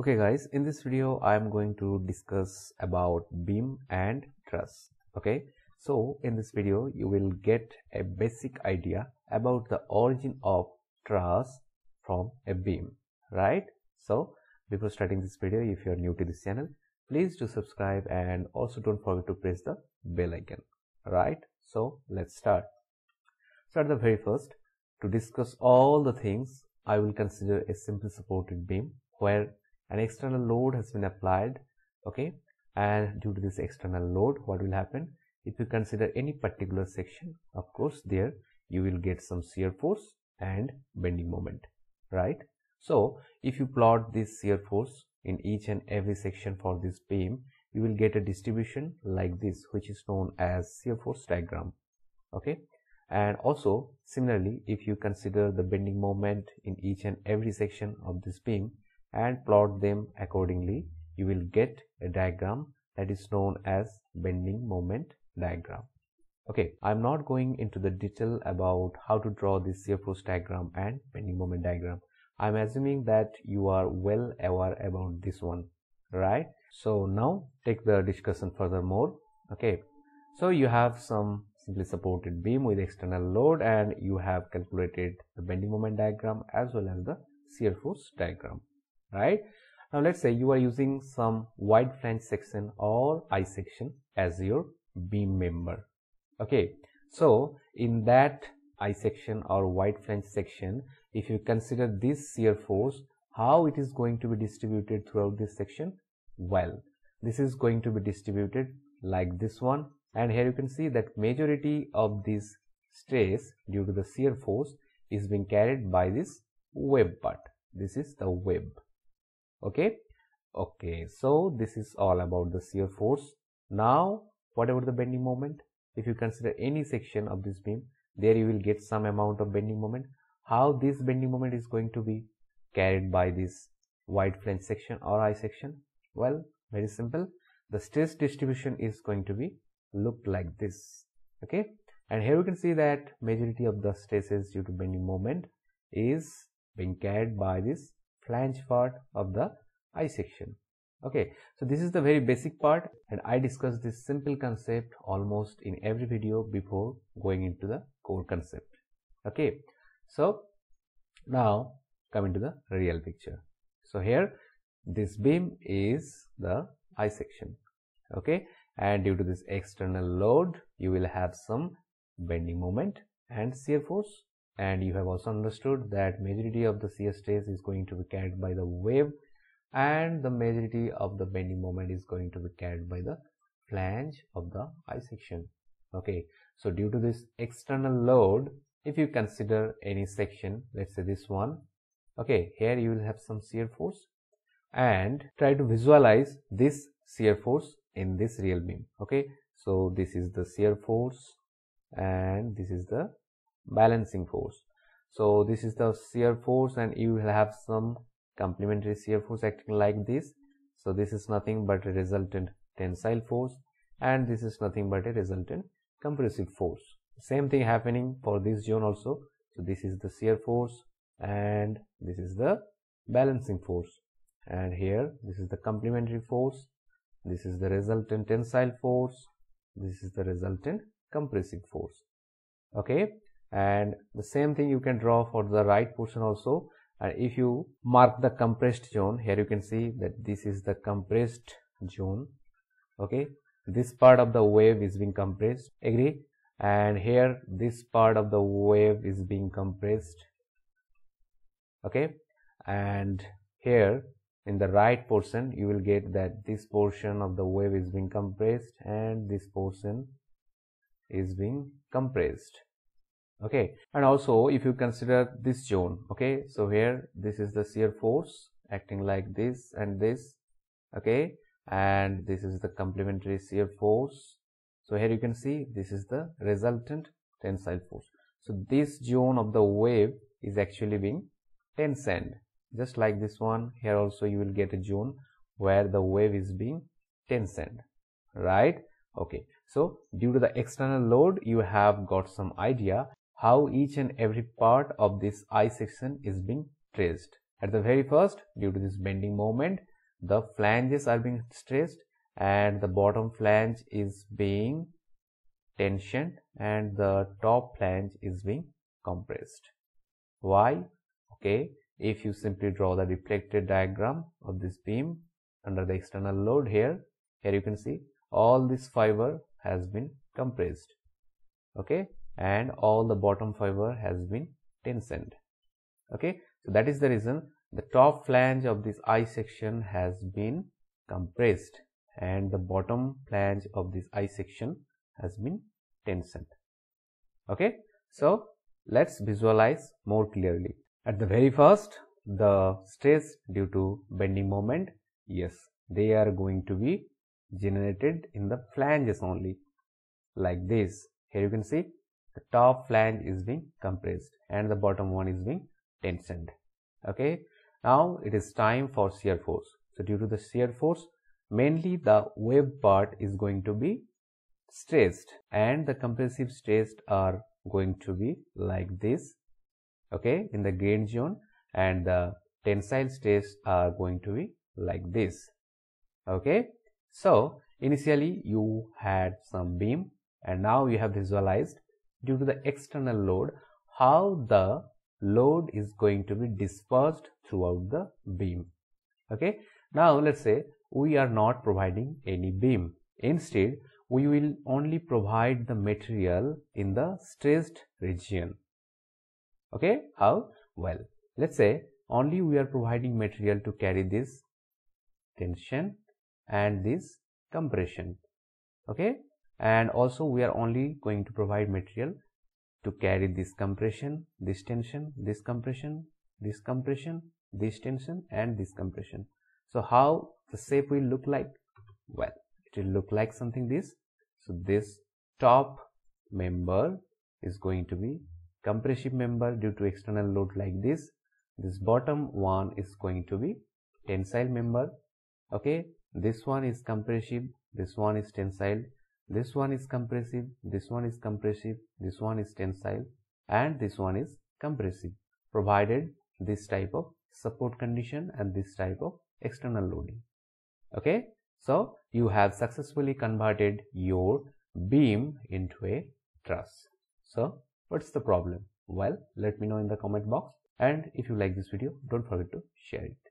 Okay guys, in this video I am going to discuss about beam and truss. Okay, so in this video you will get a basic idea about the origin of truss from a beam, right? So before starting this video, if you are new to this channel, please do subscribe and also don't forget to press the bell icon, right? So let's start. So at the very first, to discuss all the things, I will consider a simple supported beam where an external load has been applied okay? And due to this external load what will happen? If you consider any particular section of course there you will get some shear force and bending moment right? So if you plot this shear force in each and every section for this beam you will get a distribution like this which is known as shear force diagram okay? And also similarly if you consider the bending moment in each and every section of this beam and plot them accordingly you will get a diagram that is known as bending moment diagram. Okay i'm not going into the detail about how to draw this shear force diagram and bending moment diagram. I'm assuming that you are well aware about this one right? So now take the discussion furthermore. Okay so you have some simply supported beam with external load and you have calculated the bending moment diagram as well as the shear force diagram right? Now let's say you are using some wide flange section or I section as your beam member. Okay so in that I section or wide flange section if you consider this shear force how it is going to be distributed throughout this section? Well this is going to be distributed like this one. And here you can see that majority of this stress due to the shear force is being carried by this web part this is the web okay? Okay so this is all about the shear force. Now whatever the bending moment? If you consider any section of this beam there you will get some amount of bending moment. How this bending moment is going to be carried by this wide flange section or I section? Well very simple. The stress distribution is going to be looked like this. Okay? And here you can see that majority of the stresses due to bending moment is being carried by this flange part of the I section. Okay, so this is the very basic part and I discuss this simple concept almost in every video before going into the core concept. Okay, so now coming to the real picture. So here this beam is the I section. Okay, and due to this external load you will have some bending moment and shear force and you have also understood that majority of the shear stress is going to be carried by the web and the majority of the bending moment is going to be carried by the flange of the I section okay so due to this external load if you consider any section let's say this one okay here you will have some shear force and try to visualize this shear force in this real beam. Okay so this is the shear force and this is the balancing force. So this is the shear force and you will have some complementary shear force acting like this. So this is nothing but a resultant tensile force and this is nothing but a resultant compressive force. Same thing happening for this zone also. So this is the shear force and this is the balancing force. And here this is the complementary force. This is the resultant tensile force. This is the resultant compressive force. Okay and the same thing you can draw for the right portion also. And if you mark the compressed zone here you can see that this is the compressed zone. Okay? This part of the web is being compressed. Agree? And here this part of the web is being compressed. Okay? And here in the right portion you will get that this portion of the web is being compressed and this portion is being compressed okay. And also if you consider this zone okay? So here this is the shear force acting like this and this okay? And this is the complementary shear force. So here you can see this is the resultant tensile force. So this zone of the web is actually being tensed. Just like this one here also you will get a zone where the web is being tensed right? Okay. So due to the external load you have got some idea how each and every part of this I section is being traced At the very first, due to this bending moment, the flanges are being stressed and the bottom flange is being tensioned and the top flange is being compressed. Why? Okay, if you simply draw the deflected diagram of this beam under the external load here, here you can see all this fiber has been compressed. Okay, and all the bottom fiber has been tensioned. Okay, so that is the reason the top flange of this I section has been compressed and the bottom flange of this I section has been tensioned. Okay, so let's visualize more clearly. At the very first, the stress due to bending moment, yes, they are going to be generated in the flanges only like this. Here you can see the top flange is being compressed and the bottom one is being tensioned. Okay, now it is time for shear force. So due to the shear force, mainly the web part is going to be stressed and the compressive stress are going to be like this. Okay? In the grain zone and the tensile stress are going to be like this. Okay? So initially you had some beam and now you have visualized due to the external load how the load is going to be dispersed throughout the beam. Okay? Now let's say we are not providing any beam. Instead we will only provide the material in the stressed region. Okay? How? Well let's say only we are providing material to carry this tension and this compression. Okay and also we are only going to provide material to carry this compression this tension this compression this compression this tension and this compression. So how the shape will look like? Well it will look like something this. So this top member is going to be compressive member due to external load like this. This bottom one is going to be tensile member. Okay this one is compressive this one is tensile this one is compressive this one is compressive this one is tensile and this one is compressive provided this type of support condition and this type of external loading. Okay? So you have successfully converted your beam into a truss. So what's the problem? Well let me know in the comment box and if you like this video don't forget to share it